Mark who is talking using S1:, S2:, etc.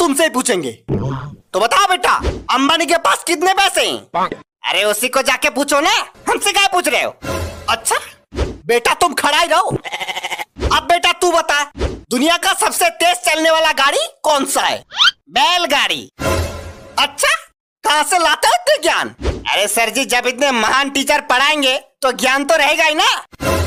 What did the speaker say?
S1: तुमसे ही पूछेंगे। तो बताओ बेटा, अंबानी के पास कितने पैसे हैं? अरे उसी को जाके पूछो ना, हमसे क्या पूछ रहे हो? अच्छा बेटा तुम खड़ा ही रहो। अब बेटा तू बता, दुनिया का सबसे तेज चलने वाला गाड़ी कौन सा है? बैलगाड़ी। अच्छा कहाँ से लाते हो इतने ज्ञान? अरे सर जी, जब इतने महान टीचर पढ़ाएँगे तो ज्ञान तो रहेगा ही ना।